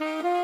Música